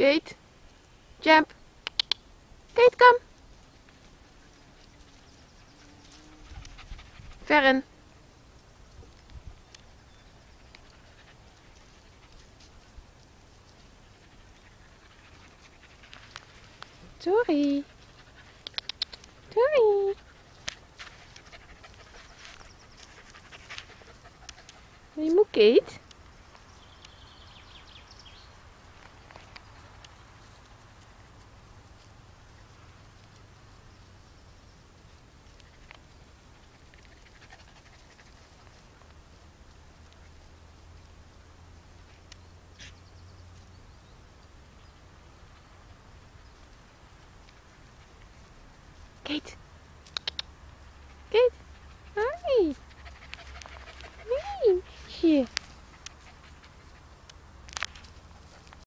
Kate. Jump. Kate, kom. Ferren. Sorry. Sorry. Je moet Kate. Kate.